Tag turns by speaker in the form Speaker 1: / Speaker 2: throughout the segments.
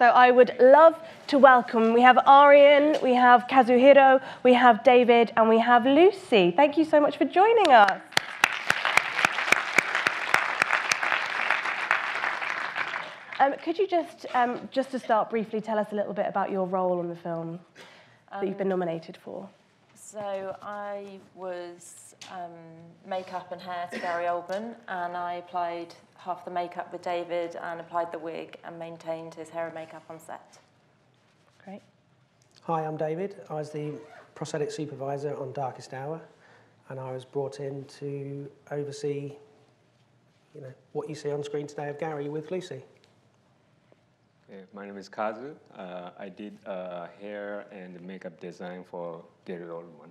Speaker 1: So I would love to welcome, we have Arjen, we have Kazuhiro, we have David, and we have Lucy. Thank you so much for joining us. Um, could you just, um, just to start briefly, tell us a little bit about your role in the film that you've been nominated for?
Speaker 2: So I was um, makeup and hair to Gary Oldman, and I applied half the makeup with David and applied the wig and maintained his hair and makeup on set.
Speaker 1: Great.
Speaker 3: Hi, I'm David. I was the prosthetic supervisor on Darkest Hour, and I was brought in to oversee, you know, what you see on screen today of Gary with Lucy.
Speaker 4: Yeah, my name is Kazu. Uh, I did uh, hair and makeup design for Gary Oldman.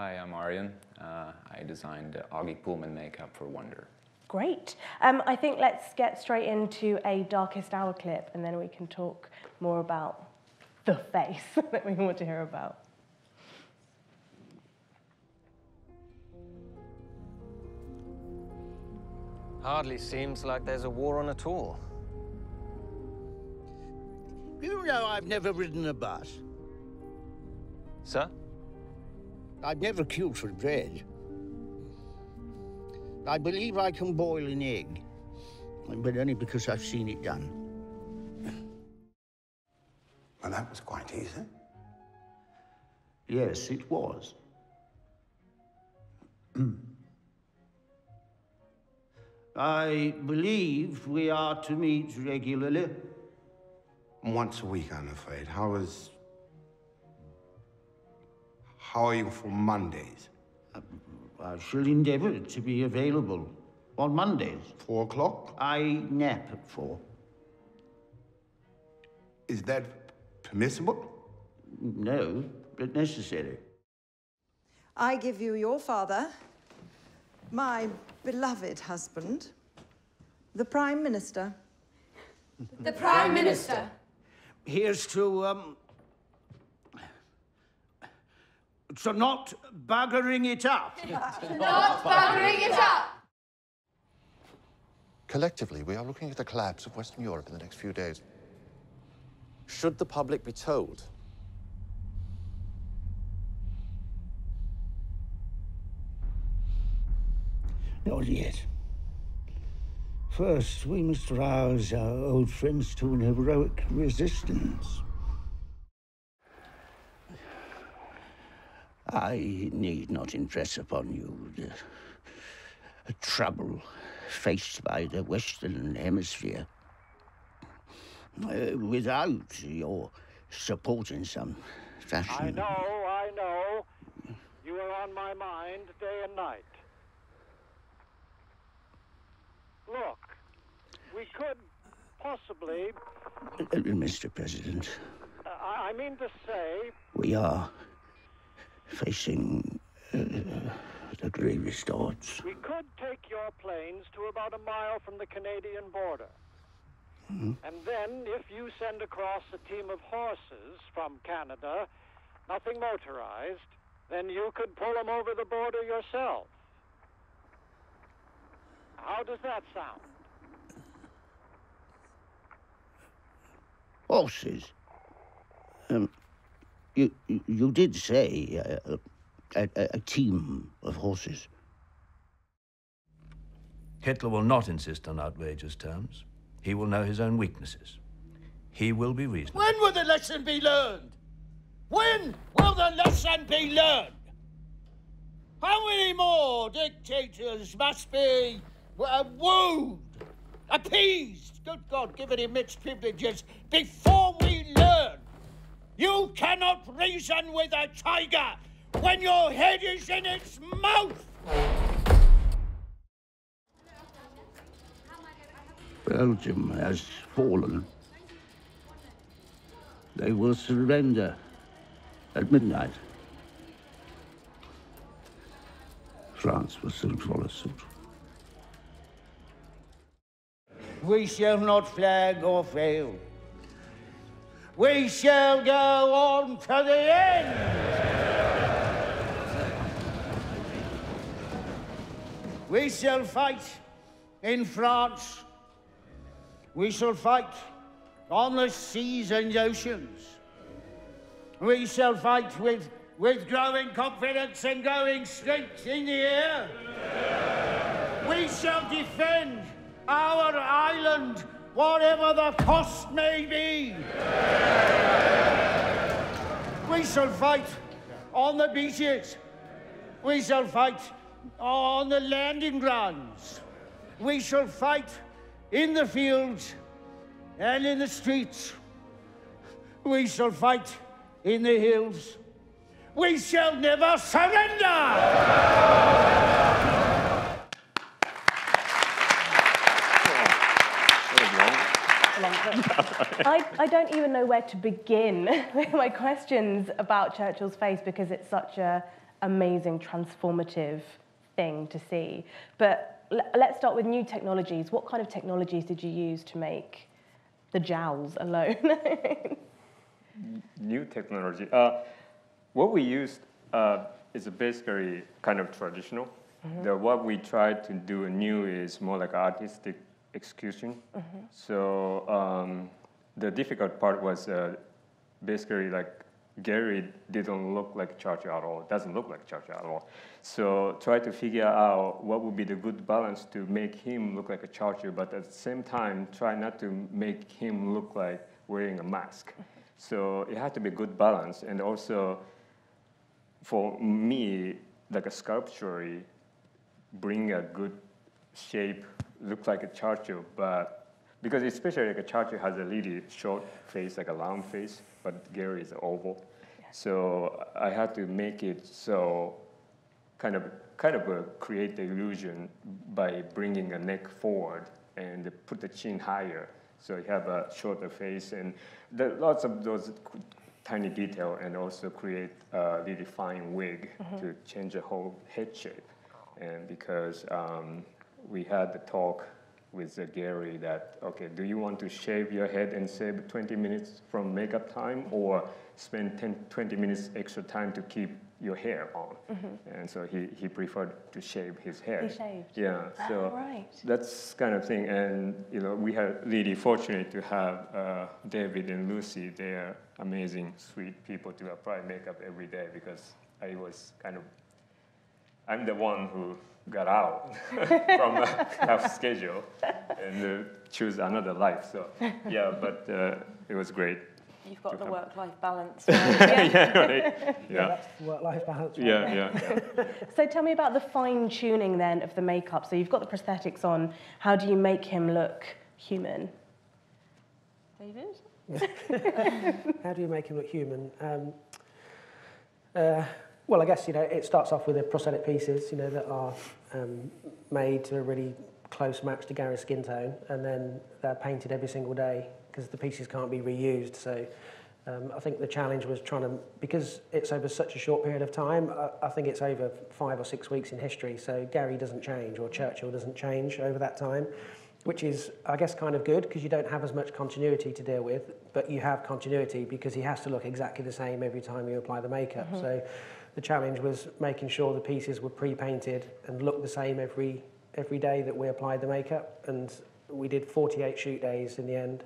Speaker 4: Yep.
Speaker 5: Hi, I'm Arjen. Uh, I designed Augie Pullman makeup for Wonder.
Speaker 1: Great. Um, I think let's get straight into a Darkest Hour clip and then we can talk more about the face that we want to hear about.
Speaker 6: Hardly seems like there's a war on at all.
Speaker 7: You know I've never ridden a bus.
Speaker 6: Sir?
Speaker 7: I've never queued for bread. I believe I can boil an egg, but only because I've seen it done.
Speaker 8: Well, that was quite easy.
Speaker 7: Yes, it was. I believe we are to meet regularly.
Speaker 8: Once a week, I'm afraid. How is... How are you for Mondays?
Speaker 7: I shall endeavour to be available on Mondays.
Speaker 8: Four o'clock?
Speaker 7: I nap at four.
Speaker 8: Is that permissible?
Speaker 7: No, but necessary.
Speaker 9: I give you your father, my beloved husband, the Prime Minister.
Speaker 10: The Prime Minister.
Speaker 7: Here's to, um... To not buggering it up.
Speaker 10: Not buggering it up.
Speaker 11: Collectively, we are looking at the collapse of Western Europe in the next few days.
Speaker 6: Should the public be told?
Speaker 7: Not yet. First, we must rouse our old friends to an heroic resistance. I need not impress upon you the trouble faced by the Western Hemisphere. Uh, without your support in some fashion.
Speaker 12: I know, I know. You are on my mind day and night. Look, we could possibly.
Speaker 7: Uh, Mr. President.
Speaker 12: Uh, I mean to say.
Speaker 7: We are facing uh, the gravest odds.
Speaker 12: We could take your planes to about a mile from the Canadian border.
Speaker 7: Mm-hmm.
Speaker 12: And then, if you send across a team of horses from Canada, nothing motorized, then you could pull them over the border yourself. How does that sound?
Speaker 7: Horses? Um, you, you did say uh, a, a, a team of horses.
Speaker 13: Hitler will not insist on outrageous terms. He will know his own weaknesses. He will be reasonable.
Speaker 7: When will the lesson be learned? When will the lesson be learned? How many more dictators must be uh, wooed, appeased, good God, given him mixed privileges before we learn? You cannot reason with a tiger when your head is in its mouth! Belgium has fallen. They will surrender at midnight. France will soon follow suit. We shall not flag or fail. We shall go on to the end. We shall fight in France. We shall fight on the seas and oceans. We shall fight with, with growing confidence and growing strength in the air. We shall defend our island, whatever the cost may be. We shall fight on the beaches. We shall fight on the landing grounds. We shall fight in the fields and in the streets. We shall fight in the hills. We shall never surrender!
Speaker 1: I, I don't even know where to begin with my questions about Churchill's face because it's such a amazing, transformative thing to see. But l- let's start with new technologies. What kind of technologies did you use to make the jowls alone?
Speaker 4: New technology. Uh, what we used uh, is basically kind of traditional.
Speaker 1: Mhm.
Speaker 4: The, what we tried to do new is more like artistic execution.
Speaker 1: Mhm.
Speaker 4: So um, the difficult part was uh, basically like Gary didn't look like Churchill at all. Doesn't look like Churchill at all. So try to figure out what would be the good balance to make him look like a Churchill, but at the same time try not to make him look like wearing a mask. So it had to be good balance, and also for me, like a sculpture, bring a good shape, look like a Churchill, but because especially like a Churchill has a really short face, like a round face, but Gary is oval. So I had to make it so kind of kind of uh, create the illusion by bringing a neck forward and put the chin higher. So you have a shorter face and there lots of those tiny detail and also create a really fine wig
Speaker 14: Mhm.
Speaker 4: to change the whole head shape. And because um, we had the talk with uh, Gary that, okay, do you want to shave your head and save 20 minutes from makeup time or spend 10, 20 minutes extra time to keep your hair on?
Speaker 1: Mhm.
Speaker 4: And so he, he preferred to shave his hair.
Speaker 1: He shaved.
Speaker 4: Yeah, so
Speaker 1: Ah, right.
Speaker 4: that's kind of thing. And, you know, we are really fortunate to have uh, David and Lucy. They are amazing, sweet people to apply makeup every day because I was kind of, I'm the one who got out from a half schedule and uh, choose another life. So, yeah, but uh, it was great.
Speaker 2: You've got the
Speaker 4: have-
Speaker 2: work-life balance.
Speaker 4: yeah, right.
Speaker 3: Yeah,
Speaker 4: Yeah.
Speaker 3: that's work-life balance. right
Speaker 4: Yeah,
Speaker 3: there.
Speaker 4: yeah.
Speaker 1: so tell me about the fine tuning then of the makeup. So you've got the prosthetics on. How do you make him look human?
Speaker 2: David?
Speaker 3: How do you make him look human? Um, uh, well, I guess you know it starts off with the prosthetic pieces, you know, that are um, made to a really close match to Gary's skin tone, and then they're painted every single day because the pieces can't be reused. So. Um, I think the challenge was trying to, because it's over such a short period of time, I, I think it's over five or six weeks in history, so Gary doesn't change or Churchill doesn't change over that time, which is, I guess, kind of good because you don't have as much continuity to deal with, but you have continuity because he has to look exactly the same every time you apply the makeup.
Speaker 14: Mhm.
Speaker 3: So the challenge was making sure the pieces were pre-painted and looked the same every, every day that we applied the makeup, and we did 48 shoot days in the end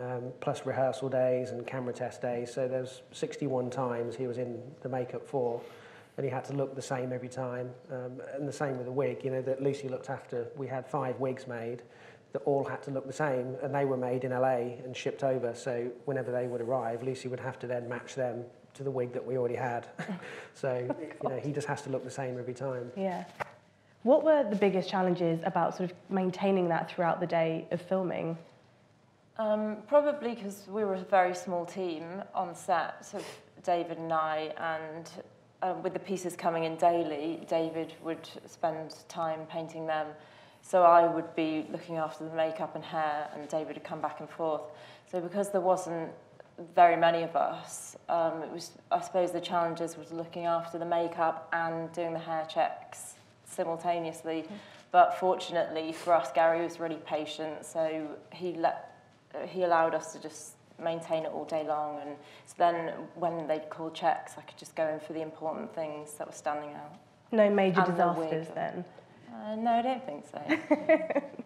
Speaker 3: um, plus rehearsal days and camera test days. So there's 61 times he was in the makeup for, and he had to look the same every time. Um, and the same with the wig, you know, that Lucy looked after. We had five wigs made that all had to look the same, and they were made in LA and shipped over. So whenever they would arrive, Lucy would have to then match them to the wig that we already had. so, you know, he just has to look the same every time.
Speaker 1: Yeah. What were the biggest challenges about sort of maintaining that throughout the day of filming?
Speaker 2: Um, probably because we were a very small team on set, so David and I, and um, with the pieces coming in daily, David would spend time painting them. So I would be looking after the makeup and hair, and David would come back and forth. So because there wasn't very many of us. Um, it was, I suppose the challenges was looking after the makeup and doing the hair checks simultaneously. Mm. But fortunately for us, Gary was really patient, so he let he allowed us to just maintain it all day long. And so then when they'd call checks, I could just go in for the important things that were standing out.
Speaker 1: No major
Speaker 2: and
Speaker 1: disasters the then?
Speaker 2: Uh, no, I don't think so.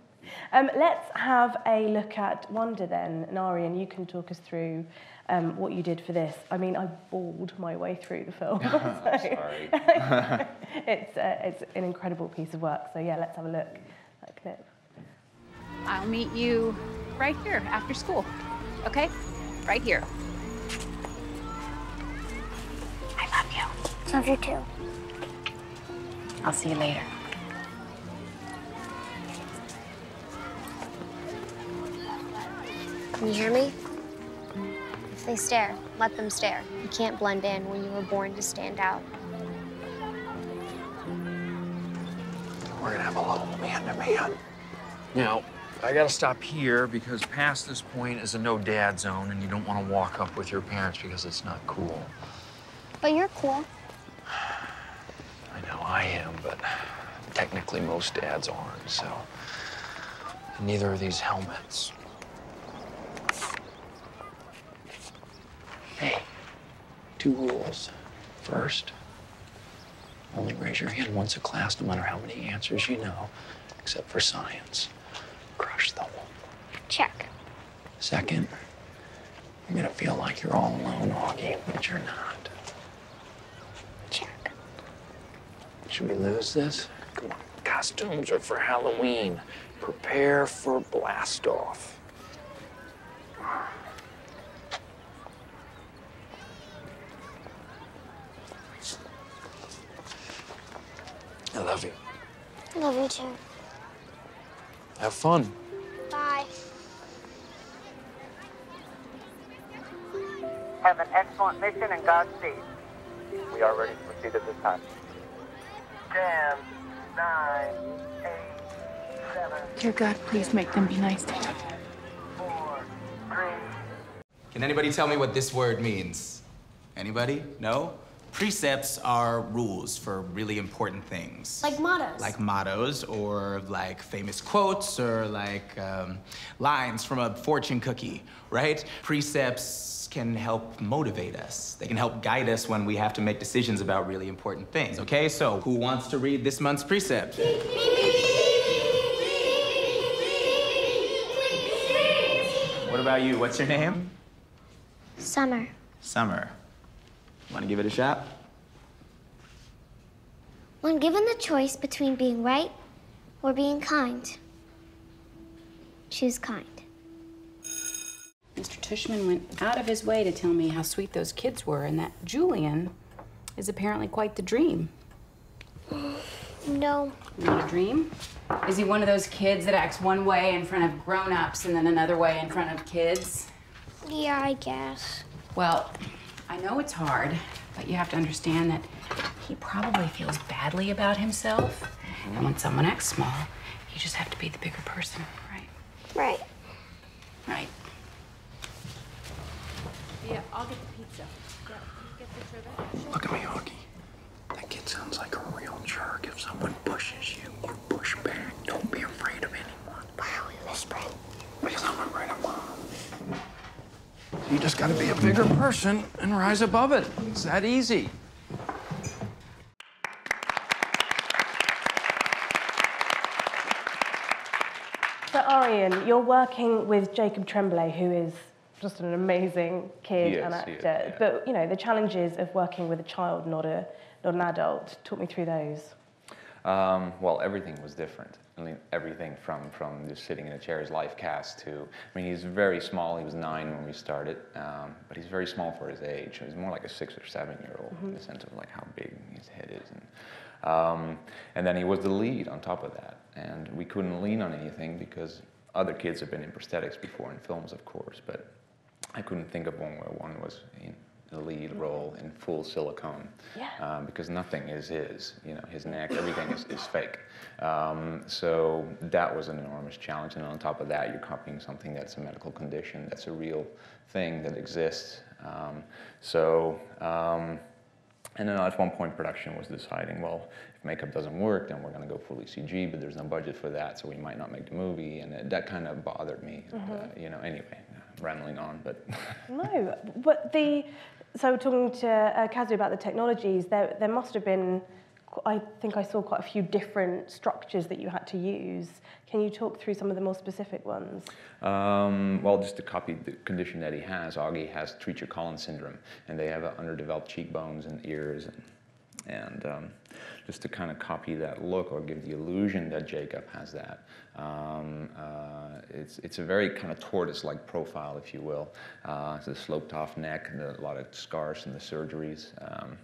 Speaker 1: Um, let's have a look at Wonder then. Nari, and you can talk us through um, what you did for this. I mean, I bawled my way through the film.
Speaker 5: I'm sorry.
Speaker 1: it's, uh, it's an incredible piece of work. So yeah, let's have a look at that clip.
Speaker 14: I'll meet you right here after school. Okay? Right here. I love you.
Speaker 15: Love you too.
Speaker 14: I'll see you later.
Speaker 15: Can you hear me? If they stare, let them stare. You can't blend in when you were born to stand out.
Speaker 16: We're gonna have a little man-to-man. Now, I gotta stop here because past this point is a no-dad zone, and you don't want to walk up with your parents because it's not cool.
Speaker 15: But you're cool.
Speaker 16: I know I am, but technically most dads aren't, so. And neither are these helmets. Two rules. First, only raise your hand once a class, no matter how many answers you know, except for science. Crush them.
Speaker 15: Check.
Speaker 16: Second, you're gonna feel like you're all alone, Augie, but you're not.
Speaker 15: Check.
Speaker 16: Should we lose this? Come on. Costumes are for Halloween. Prepare for blast off. I love you.
Speaker 15: I Love you too.
Speaker 16: Have fun.
Speaker 15: Bye.
Speaker 17: Have an excellent mission and Godspeed. We are ready to proceed at this time. Ten, nine, eight, seven,
Speaker 14: Dear God, please make them be nice to you.
Speaker 18: Can anybody tell me what this word means? Anybody? No? Precepts are rules for really important things.
Speaker 15: Like mottos.
Speaker 18: Like mottos, or like famous quotes, or like um, lines from a fortune cookie, right? Precepts can help motivate us. They can help guide us when we have to make decisions about really important things, okay? So, who wants to read this month's precept? What about you? What's your name?
Speaker 15: Summer.
Speaker 18: Summer. Want to give it a shot?
Speaker 15: When given the choice between being right or being kind, choose kind.
Speaker 14: Mr. Tushman went out of his way to tell me how sweet those kids were and that Julian is apparently quite the dream.
Speaker 15: No.
Speaker 14: Not a dream? Is he one of those kids that acts one way in front of grown-ups and then another way in front of kids?
Speaker 15: Yeah, I guess.
Speaker 14: Well, I know it's hard, but you have to understand that he probably feels badly about himself. And mm-hmm. when someone acts small, you just have to be the bigger person, right?
Speaker 15: Right.
Speaker 14: Right. Yeah, I'll get the pizza.
Speaker 16: Look at me, Augie. That kid sounds like a real jerk. If someone pushes you, you push back. Don't be afraid of anyone.
Speaker 15: Why are we whispering?
Speaker 16: Because I'm afraid of mom. You just gotta be a bigger person and rise above it. It's that easy.
Speaker 1: So Arjen, you're working with Jacob Tremblay, who is just an amazing kid
Speaker 5: He
Speaker 1: and actor.
Speaker 5: he is, yeah.
Speaker 1: But you know the challenges of working with a child, not a not an adult. Talk me through those.
Speaker 5: Um, well, everything was different. I mean, everything from, from just sitting in a chair, his life cast to, I mean, he's very small. He was nine when we started, um, but he's very small for his age. He's more like a six or seven year old in the sense of like how big his head is. And, um, and then he was the lead on top of that. And we couldn't lean on anything because other kids have been in prosthetics before in films, of course, but I couldn't think of one where one was in the lead role in full silicone
Speaker 1: Yeah.
Speaker 5: um, because nothing is his. You know, his neck, everything is, is fake. Um, so that was an enormous challenge. And on top of that, you're copying something that's a medical condition, that's a real thing that exists. Um, so, um, and then at one point, production was deciding, well, if makeup doesn't work, then we're going to go fully CG, but there's no budget for that, so we might not make the movie. And it, that kind of bothered me.
Speaker 1: Mhm.
Speaker 5: Uh, you know, anyway, rambling on, but.
Speaker 1: No, but the so talking to uh, Kazu about the technologies, there there must have been I think I saw quite a few different structures that you had to use. Can you talk through some of the more specific ones?
Speaker 5: Um, well, just to copy the condition that he has, Augie has Treacher-Collins syndrome, and they have underdeveloped cheekbones and ears, and, and um, just to kind of copy that look or give the illusion that Jacob has that. Um, uh, it's, it's a very kind of tortoise-like profile, if you will. Uh, it's a sloped-off neck, and a lot of scars from the surgeries. Um,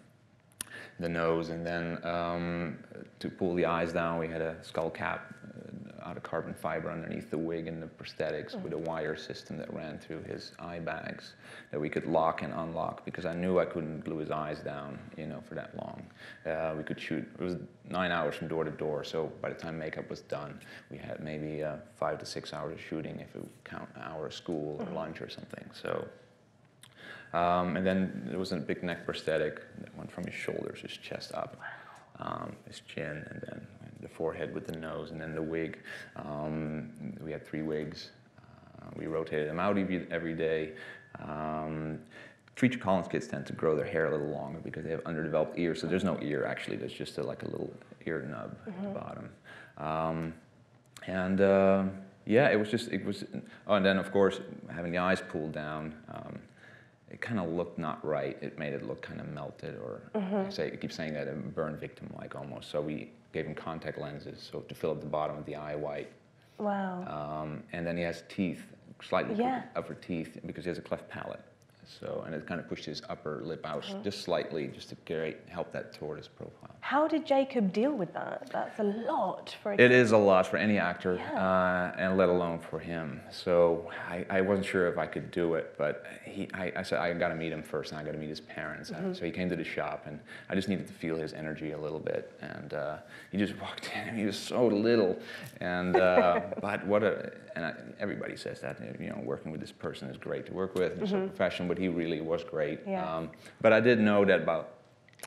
Speaker 5: the nose, and then um, to pull the eyes down, we had a skull cap uh, out of carbon fiber underneath the wig and the prosthetics with a wire system that ran through his eye bags that we could lock and unlock because I knew I couldn't glue his eyes down, you know, for that long. Uh, we could shoot. It was nine hours from door to door, so by the time makeup was done, we had maybe uh, five to six hours of shooting if you count an hour of school or lunch or something. So. Um, and then there was a big neck prosthetic that went from his shoulders, his chest up, um, his chin, and then the forehead with the nose, and then the wig. Um, we had three wigs. Uh, we rotated them out every, every day. Um, Treacher-Collins kids tend to grow their hair a little longer because they have underdeveloped ears. So there's no ear actually. There's just a, like a little ear nub at
Speaker 1: Mhm.
Speaker 5: the bottom. Um, and uh, yeah, it was just it was. Oh, and then of course having the eyes pulled down. Um, it kind of looked not right. It made it look kind of melted, or I,
Speaker 1: Mhm.
Speaker 5: say, I keep saying that a burn victim like almost. So we gave him contact lenses, so to fill up the bottom of the eye white.
Speaker 1: Wow.
Speaker 5: Um, and then he has teeth, slightly
Speaker 1: Yeah.
Speaker 5: upper teeth, because he has a cleft palate. So, and it kind of pushed his upper lip out
Speaker 1: Mhm.
Speaker 5: just slightly, just to create, help that tortoise profile.
Speaker 1: How did Jacob deal with that? That's a lot for a
Speaker 5: It is a lot for any actor,
Speaker 1: Yeah.
Speaker 5: uh, and let alone for him. So I, I wasn't sure if I could do it, but he, I, I said I got to meet him first, and I got to meet his parents.
Speaker 1: Mhm.
Speaker 5: So he came to the shop, and I just needed to feel his energy a little bit. And uh, he just walked in, and he was so little, and uh, but what a and I, everybody says that you know working with this person is great to work with, and so
Speaker 1: Mhm.
Speaker 5: professional, but he really was great.
Speaker 1: Yeah.
Speaker 5: Um, but I did know that about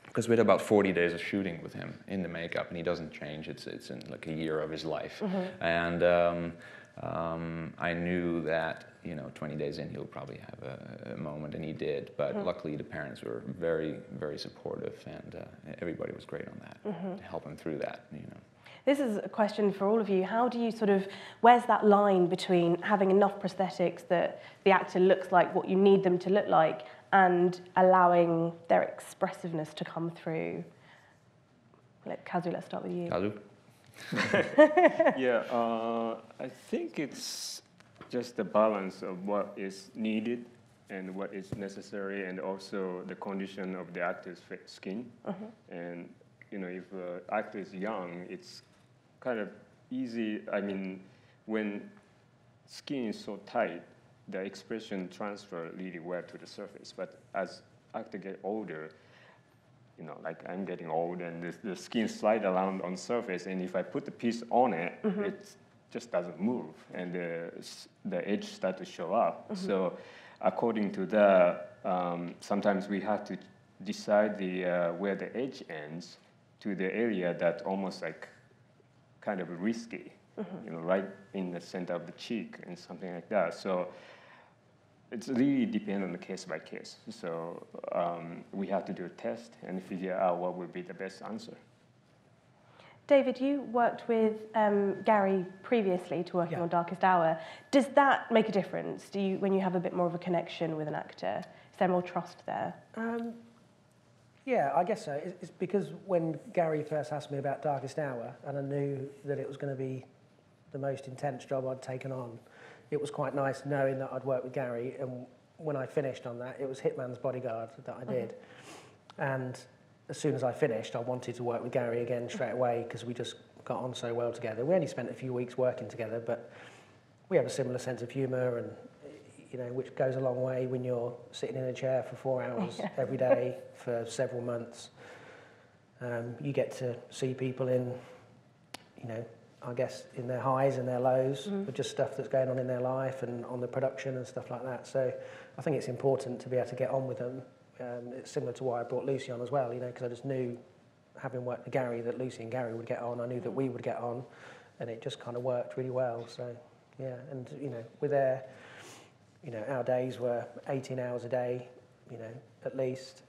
Speaker 5: because we had about 40 days of shooting with him in the makeup, and he doesn't change. It's it's in like a year of his life,
Speaker 1: Mhm.
Speaker 5: and um, um, I knew that you know 20 days in he'll probably have a, a moment, and he did. But
Speaker 1: Mhm.
Speaker 5: luckily the parents were very very supportive, and uh, everybody was great on that
Speaker 1: Mhm.
Speaker 5: to help him through that. You know.
Speaker 1: This is a question for all of you. How do you sort of, where's that line between having enough prosthetics that the actor looks like what you need them to look like and allowing their expressiveness to come through? Let Kazu, let's start with you.
Speaker 5: Kazu?
Speaker 4: yeah, uh, I think it's just the balance of what is needed and what is necessary, and also the condition of the actor's fa- skin.
Speaker 1: Mhm.
Speaker 4: And you know, if uh, actor is young, it's kind of easy. I mean, when skin is so tight, the expression transfer really well to the surface. But as actor get older, you know, like I'm getting old and this, the skin slide around on surface, and if I put the piece on it,
Speaker 1: Mhm.
Speaker 4: it just doesn't move, and the, the edge start to show up.
Speaker 1: Mhm.
Speaker 4: So according to that, um, sometimes we have to decide the, uh, where the edge ends to the area that almost like kind of risky,
Speaker 1: Mhm.
Speaker 4: you know, right in the center of the cheek and something like that. So it's really depend on the case by case. So um, we have to do a test and figure out what would be the best answer.
Speaker 1: David, you worked with um, Gary previously to working
Speaker 3: Yeah.
Speaker 1: on Darkest Hour. Does that make a difference? Do you, when you have a bit more of a connection with an actor, is there more trust there?
Speaker 3: Um, yeah, I guess so. It's, because when Gary first asked me about Darkest Hour, and I knew that it was going to be the most intense job I'd taken on, it was quite nice knowing that I'd worked with Gary. And when I finished on that, it was Hitman's Bodyguard that I did. Mm-hmm. And as soon as I finished, I wanted to work with Gary again straight away because we just got on so well together. We only spent a few weeks working together, but we have a similar sense of humour and you know, which goes a long way when you're sitting in a chair for four hours
Speaker 1: Yeah.
Speaker 3: every day for several months. Um, you get to see people in, you know, I guess in their highs and their lows, but just stuff that's going on in their life and on the production and stuff like that. So I think it's important to be able to get on with them. Um, it's similar to why I brought Lucy on as well, you know, because I just knew, having worked with Gary, that Lucy and Gary would get on. I knew that we would get on, and it just kind of worked really well. So yeah, and you know, with their, you know, our days were 18 hours a day, you know, at least.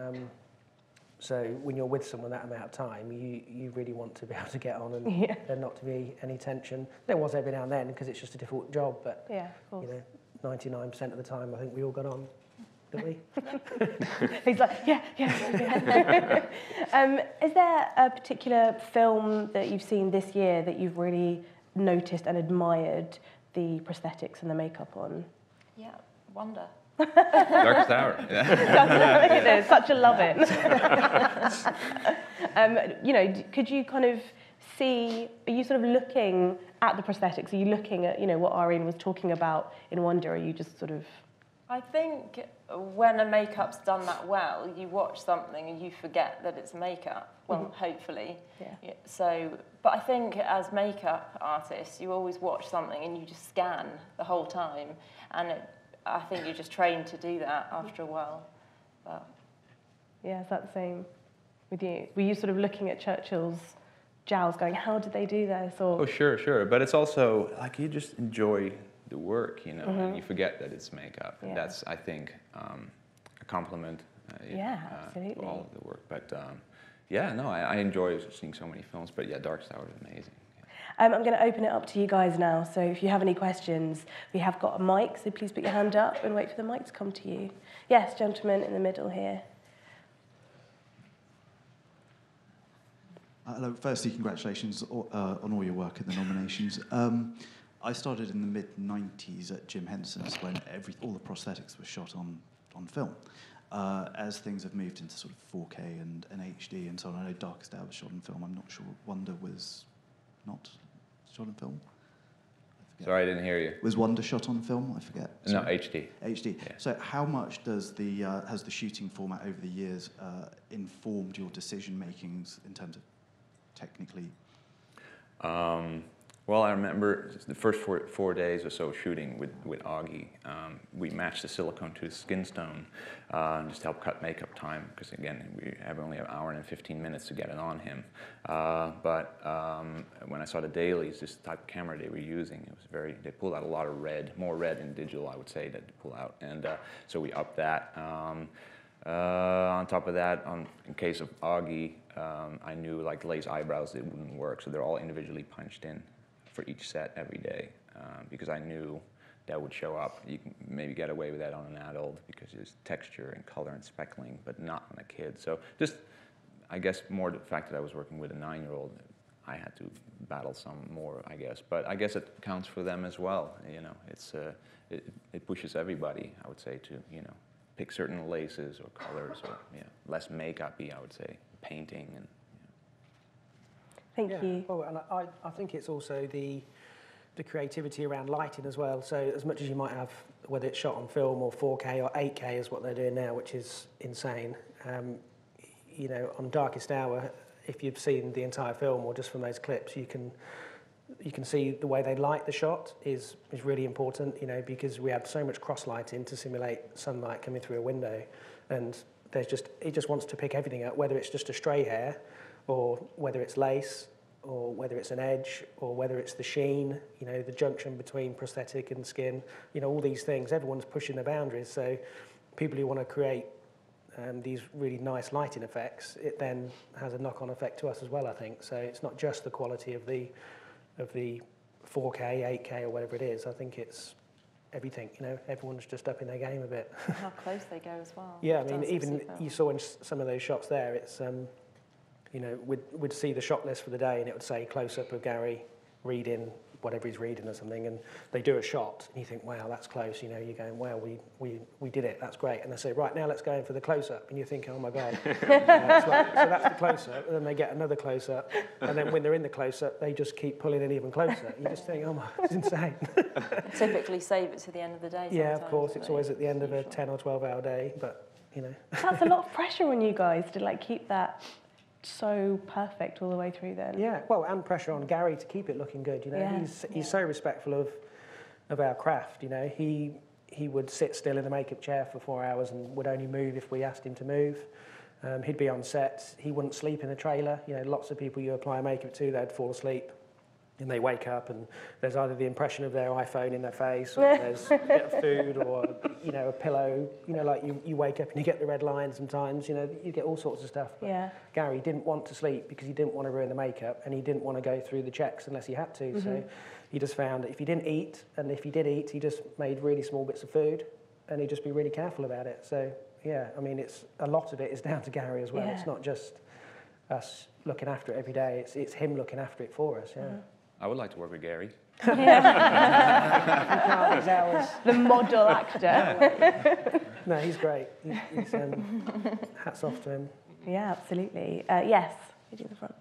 Speaker 3: Um, So when you're with someone that amount of time, you, you really want to be able to get on and
Speaker 1: Yeah.
Speaker 3: there not to be any tension. There was every now and then because it's just a difficult job, but
Speaker 1: Yeah, of course.
Speaker 3: you know, 99% of the time I think we all got on, didn't we?
Speaker 1: He's like, yeah, yeah. yeah. um, is there a particular film that you've seen this year that you've really noticed and admired the prosthetics and the makeup on?
Speaker 2: Yeah, Wonder.
Speaker 5: Darkest Hour.
Speaker 1: That's it is, such a love it. um, you know, could you kind of see, are you sort of looking at the prosthetics? Are you looking at, you know, what Irene was talking about in Wonder? Are you just sort of,
Speaker 2: I think when a makeup's done that well, you watch something and you forget that it's makeup. Well,
Speaker 1: Mhm.
Speaker 2: hopefully.
Speaker 1: Yeah.
Speaker 2: So, but I think as makeup artists, you always watch something and you just scan the whole time, and it, I think you're just trained to do that after a while. But
Speaker 1: yeah, is that the same with you? Were you sort of looking at Churchill's jowls going, how did they do this? Or
Speaker 5: Oh, sure, sure. But it's also like you just enjoy the work, you know,
Speaker 1: Mhm.
Speaker 5: and you forget that it's makeup.
Speaker 1: Yeah.
Speaker 5: That's, I think, um, a compliment. Uh,
Speaker 1: Yeah,
Speaker 5: uh,
Speaker 1: absolutely.
Speaker 5: All of the work. But um, yeah, no, I, I enjoy seeing so many films. But yeah, Dark Tower is amazing.
Speaker 1: Um, I'm going to open it up to you guys now. So if you have any questions, we have got a mic, so please put your hand up and wait for the mic to come to you. Yes, gentlemen in the middle here.
Speaker 19: Uh, Hello. Firstly, congratulations o- uh, on all your work and the nominations. Um, I started in the mid '90s at Jim Henson's when every all the prosthetics were shot on on film. Uh, as things have moved into sort of 4K and, and HD and so on, I know Darkest Hour was shot on film. I'm not sure Wonder was not shot on film.
Speaker 5: Sorry, I didn't hear you.
Speaker 19: Was Wonder shot on film? I forget.
Speaker 5: No,
Speaker 19: Sorry.
Speaker 5: HD.
Speaker 19: HD. So, how much does the uh, has the shooting format over the years uh, informed your decision makings in terms of technically?
Speaker 5: Um, well, I remember the first four, four days or so shooting with, with Augie. Um, we matched the silicone to the skin stone uh, just to help cut makeup time because, again, we have only an hour and 15 minutes to get it on him. Uh, but um, when I saw the dailies, this type of camera they were using, it was very, they pulled out a lot of red, more red in digital, I would say, that pull out. And uh, so we upped that. Um, uh, on top of that, on, in case of Augie, um, I knew like lace eyebrows, it wouldn't work. So they're all individually punched in for each set every day um, because I knew that would show up. You can maybe get away with that on an adult because there's texture and color and speckling, but not on a kid. So just, I guess, more the fact that I was working with a nine-year-old, I had to battle some more, I guess. But I guess it counts for them as well. You know, it's uh, it, it pushes everybody, I would say, to you know pick certain laces or colors or yeah, less makeup-y, I would say, painting and
Speaker 1: Thank
Speaker 3: yeah.
Speaker 1: you.
Speaker 3: Oh, and I, I think it's also the the creativity around lighting as well. So as much as you might have, whether it's shot on film or 4K or 8K is what they're doing now, which is insane. Um, you know, on Darkest Hour, if you've seen the entire film or just from those clips, you can you can see the way they light the shot is is really important. You know, because we had so much cross lighting to simulate sunlight coming through a window, and there's just it just wants to pick everything up, whether it's just a stray hair, or whether it's lace, or whether it's an edge, or whether it's the sheen. You know, the junction between prosthetic and skin. You know, all these things. Everyone's pushing the boundaries. So, people who want to create um, these really nice lighting effects, it then has a knock-on effect to us as well. I think so. It's not just the quality of the of the 4K, 8K, or whatever it is. I think it's everything. You know, everyone's just up in their game a bit.
Speaker 2: how close they go as well.
Speaker 3: yeah, I mean, even you saw in some of those shots there. It's um, you know, we'd we'd see the shot list for the day, and it would say close up of Gary reading whatever he's reading or something, and they do a shot, and you think, wow, that's close. You know, you're going, wow, we we we did it. That's great. And they say, right now, let's go in for the close up, and you're thinking, oh my god. It's like- so that's the close up, and then they get another close up, and then when they're in the close up, they just keep pulling in even closer. You just think, oh my, it's insane.
Speaker 2: Typically save it to the end of the day.
Speaker 3: yeah, of course, it's
Speaker 2: they?
Speaker 3: always at the end of a 10 or 12 hour day, but you know.
Speaker 1: That's a lot of pressure on you guys to like keep that so perfect all the way through then.
Speaker 3: Yeah, well, and pressure on Gary to keep it looking good. You know,
Speaker 1: Yeah,
Speaker 3: he's he's so respectful of of our craft. You know, he he would sit still in a makeup chair for four hours and would only move if we asked him to move. Um, he'd be on set. He wouldn't sleep in the trailer. You know, lots of people you apply makeup to, they'd fall asleep And they wake up and there's either the impression of their iPhone in their face or there's a bit of food or, you know, a pillow. You know, like you, you wake up and you get the red line sometimes, you know, you get all sorts of stuff. But
Speaker 1: Yeah.
Speaker 3: Gary didn't want to sleep because he didn't want to ruin the makeup and he didn't want to go through the checks unless he had to. So
Speaker 1: Mhm.
Speaker 3: he just found that if he didn't eat, and if he did eat, he just made really small bits of food and he'd just be really careful about it. So, yeah, I mean, it's a lot of it is down to Gary as well.
Speaker 1: Yeah.
Speaker 3: It's not just us looking after it every day, it's, it's him looking after it for us, yeah.
Speaker 5: I would like to work with Gary.
Speaker 1: the model actor.
Speaker 3: no, he's great. He's, he's, um, hats off to him.
Speaker 1: Yeah, absolutely. Uh, yes, lady in the front.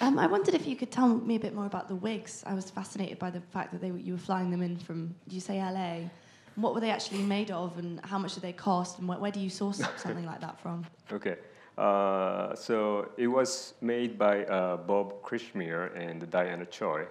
Speaker 20: Um, I wondered if you could tell me a bit more about the wigs. I was fascinated by the fact that they you were flying them in from, did you say LA? What were they actually made of, and how much did they cost, and where, where do you source something like that from?
Speaker 4: Okay. Uh, so it was made by uh, Bob Krishmir and Diana Choi.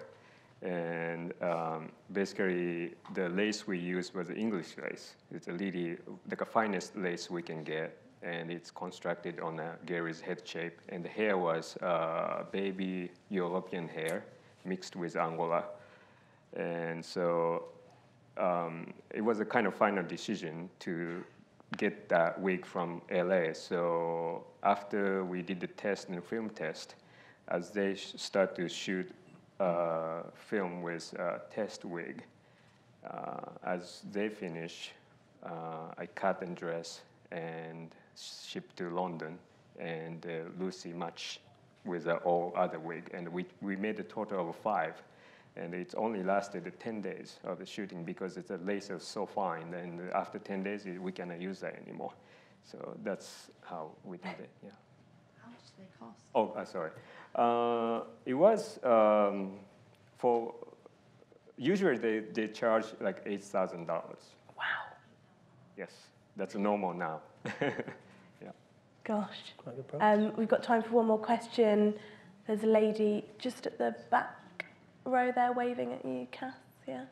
Speaker 4: And um, basically, the lace we used was English lace. It's a really, like a finest lace we can get. And it's constructed on a Gary's head shape. And the hair was uh, baby European hair mixed with Angora. And so um, it was a kind of final decision to get that wig from LA. So after we did the test and film test, as they start to shoot uh, film with uh, test wig, uh, as they finish, uh, I cut and dress and ship to London, and uh, Lucy match with all other wig, and we we made a total of five and it only lasted 10 days of the shooting because it's a lace is so fine and after 10 days we cannot use that anymore so that's how we did it yeah
Speaker 20: How much do they cost?
Speaker 4: oh uh, sorry uh, it was um, for usually they, they charge like $8000 wow yes that's normal now yeah
Speaker 1: Gosh.
Speaker 3: Quite a good.
Speaker 1: Um, we've got time for one more question. There's a lady just at the back row there waving at you, Cass. Yeah.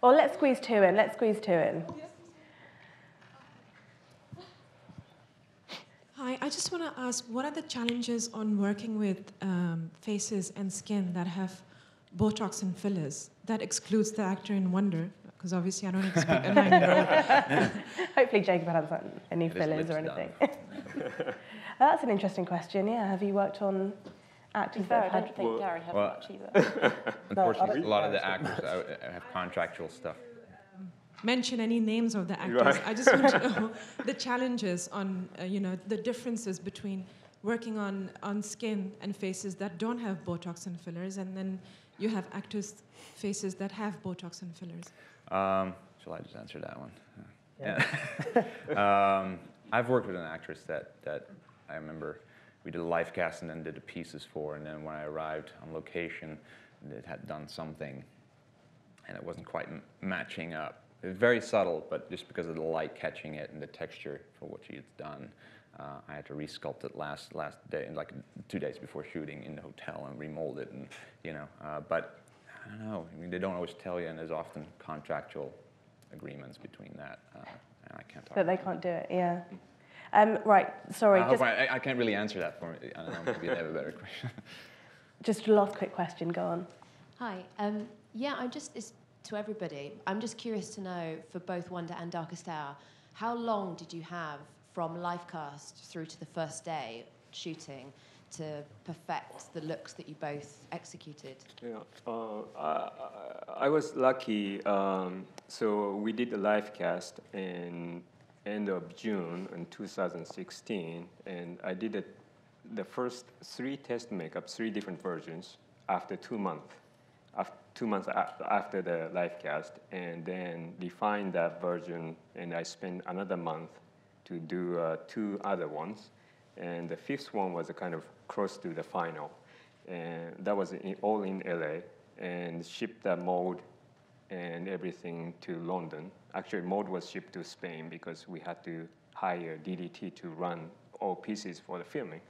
Speaker 1: Well, let's squeeze two in. Let's squeeze two in.
Speaker 21: Hi, I just want to ask what are the challenges on working with um, faces and skin that have Botox and fillers? That excludes the actor in Wonder, because obviously I don't expect a nine year old.
Speaker 1: Hopefully, Jacob hasn't any fillers or anything. That's an interesting question. Yeah. Have you worked on actors
Speaker 2: fair,
Speaker 1: that
Speaker 2: I
Speaker 1: have
Speaker 2: don't think Gary had
Speaker 5: Well,
Speaker 2: much either.
Speaker 5: Unfortunately, a lot of the actors uh, have contractual stuff.
Speaker 21: mention any names of the actors.
Speaker 5: Right.
Speaker 21: I just want to know the challenges on, uh, you know, the differences between working on, on skin and faces that don't have Botox and fillers, and then you have actors' faces that have Botox and fillers.
Speaker 5: Um, shall I just answer that one?
Speaker 21: Yeah.
Speaker 5: Yeah. um, I've worked with an actress that, that I remember we did a live cast and then did the pieces for, and then when I arrived on location, it had done something, and it wasn't quite m- matching up. It was very subtle, but just because of the light catching it and the texture for what she had done, uh, I had to resculpt it last last day, like two days before shooting in the hotel, and remold it, and you know. Uh, but I don't know. I mean, they don't always tell you, and there's often contractual agreements between that, uh, and I can't talk.
Speaker 1: That they can't do it. Yeah. Um, right. Sorry.
Speaker 5: I,
Speaker 1: just,
Speaker 5: I, I can't really answer that for me. I don't know. Maybe they have a better question.
Speaker 1: just a last quick question. Go on.
Speaker 22: Hi. Um, yeah, I'm just it's to everybody. I'm just curious to know for both Wonder and Darkest Hour, how long did you have from live cast through to the first day shooting to perfect the looks that you both executed?
Speaker 4: Yeah, uh, I, I was lucky. Um, so we did the live cast in end of June in 2016, and I did it, the first three test makeups, three different versions, after two months, after two months after the live cast, and then refined that version, and I spent another month to do uh, two other ones, and the fifth one was a kind of close to the final and that was in, all in LA, and shipped that mold and everything to London. Actually, mold was shipped to Spain because we had to hire DDT to run all pieces for the filming.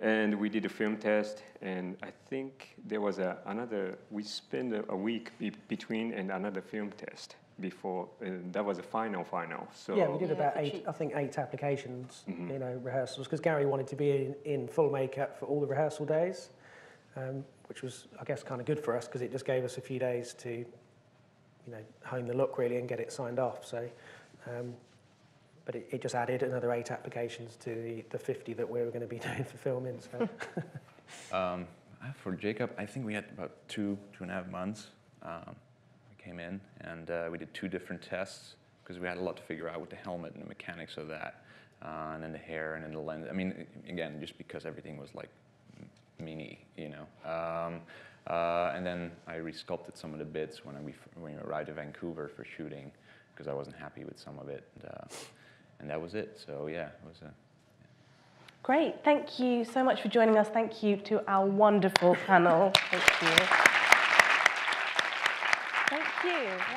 Speaker 4: And we did a film test, and I think there was a, another, we spent a, a week be, between and another film test before. Uh, that was a final final. So
Speaker 3: yeah, we did about eight, I think eight applications,
Speaker 4: Mhm.
Speaker 3: you know, rehearsals, because Gary wanted to be in, in full makeup for all the rehearsal days, um, which was, I guess, kind of good for us because it just gave us a few days to, you know, hone the look really and get it signed off. So, um, but it, it just added another eight applications to the, the 50 that we were going to be doing for filming. So.
Speaker 5: Um, for Jacob, I think we had about two, two and a half months. Um, we came in and uh, we did two different tests because we had a lot to figure out with the helmet and the mechanics of that, uh, and then the hair and then the lens. I mean, again, just because everything was like mini, you know. Um, uh, and then I resculpted some of the bits when, I, we, when we arrived at Vancouver for shooting because I wasn't happy with some of it. And, uh, and that was it. So yeah, it was a
Speaker 1: Great. Thank you so much for joining us. Thank you to our wonderful panel. Thank you. Thank you.